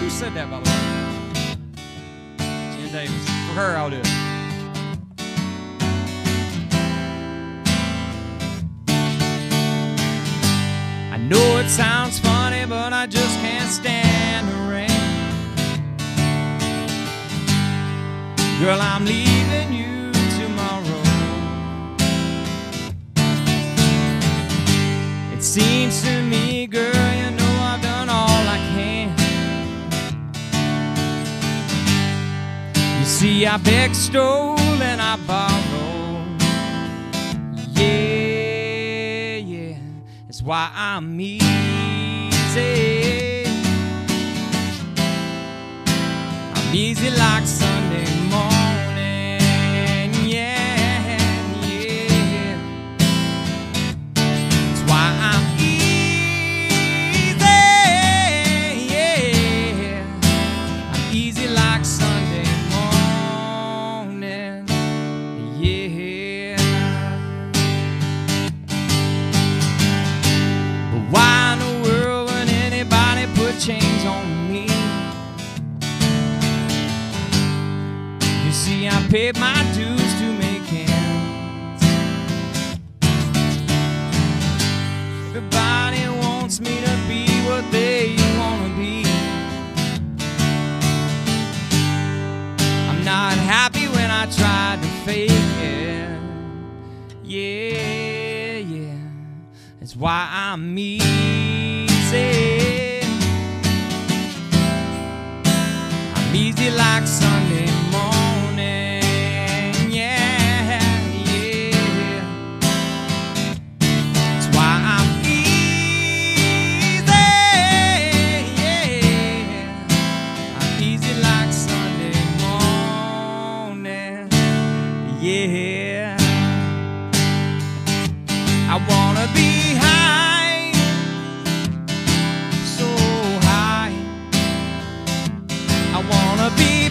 Who said that, by the way? Jen Davis. For her, I'll do it. I know it sounds funny, but I just can't stand the rain. Girl, I'm leaving you It seems to me, girl, you know I've done all I can. You see, I beg, stole, and I borrowed. Yeah, yeah, that's why I'm easy. I'm easy like Sunday on me? You see, I paid my dues to make ends. Everybody wants me to be what they wanna be. I'm not happy when I tried to fake it. Yeah, yeah. That's why I'm easy. Like Sunday morning. Yeah, yeah. That's why I'm easy. Yeah. I'm easy like Sunday morning. Yeah. I wanna be be